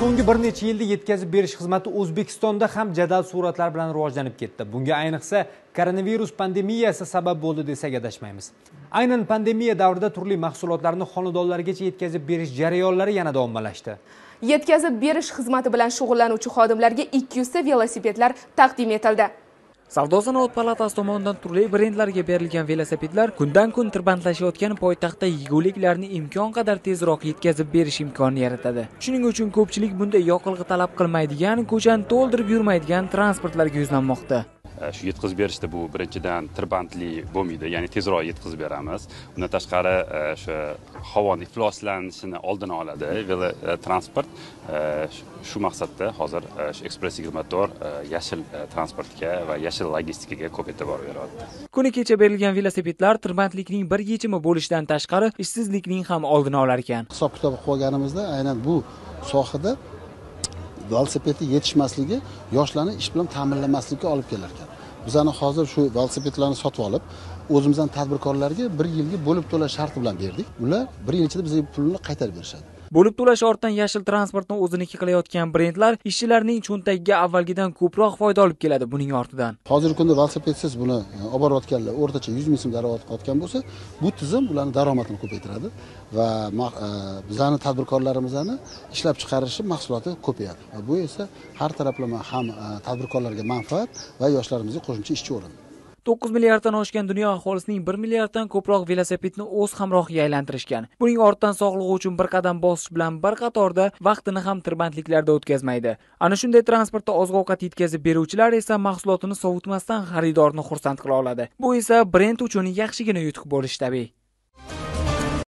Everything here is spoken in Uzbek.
so'nggi bir necha yilda yetkazib berish xizmati o'zbekistonda ham jadal sur'atlar bilan rivojlanib ketdi. Bunga ayniqsa koronavirus pandemiyasi sabab bo'ldi desak adashmaymiz. Aynan pandemiya davrida turli mahsulotlarni xonadonlargacha yetkazib berish jarayonlari yanada ommalashdi yetkazib berish xizmati bilan shug'ullanuvchi xodimlarga 200 ta velosipedlar taqdim etildi. Savdo sanoat palatasi tomonidan turli brendlarga berilgan velosipedlar kundan kun tirbandlashayotgan poytaxtda yeguliklarni imkon qadar tezroq yetkazib berish imkonini yaratadi. Shuning uchun ko'pchilik bunday yoqilg'i talab qilmaydigan ko'chani to'ldirib yurmaydigan transportlarga yuzlanmoqda. Shu yetkazib berishda bu birinchidan tirbandli bo'lmaydi ya'ni tezroq yetkazib beramiz. Undan tashqari o'sha havoni ifloslanishini oldini oladi velotransport. Shu maqsadda hozir shu ekspress yigirma yashil transportga va yashil logistikaga ko'p e'tibor beradi kuni kecha berilgan velosipedlar tirbandlikning bir yechimi bo'lishidan tashqari ishsizlikning ham oldini olar ekan. Hisob kitob qilib qolganimizda aynan bu sohada velosipedni yetishmasligi yoshlarni ish bilan ta'minlamaslikka olib kelar ekan bizani hozir shu velosipedlarni sotib olib o'zimizdan tadbirkorlarga bir yilga bo'lib to'lash sharti bilan berdik. Ular bir yil ichida bizga pulni qaytarib berishadi. Bo'lib to'lash ortidan yashil transportni o'ziniki qilayotgan brendlar ishchilarning cho'ntagiga avvalgidan ko'proq foyda olib keladi buning ortidan. Hozirgi kunda velosipedsiz buni olib borayotganlar o'rtacha yuz ming so'm daromad qilayotgan bo'lsa bu tizim ularni daromadini ko'paytiradi va e, bizani tadbirkorlarimizni ishlab chiqarishi mahsuloti ko'payadi. Va bu esa har taraflama ham e, tadbirkorlarga manfaat va yoshlarimizga qo'shimcha ishchi o'rin to'qqiz milliarddan oshgan dunyo aholisining bir milliarddan ko'proq velosipedni o'z hamrohiga aylantirishgan. Buning ortidan sog'lig'i uchun bir qadam bosish bilan bir qatorda vaqtini ham tirbandliklarda o'tkazmaydi. Ana shunday transportda oziq ovqat yetkazib beruvchilar esa mahsulotini sovutmasdan xaridorni xursand qila oladi. Bu esa brend uchun yaxshigina yutuq bo'lishi tabiiy.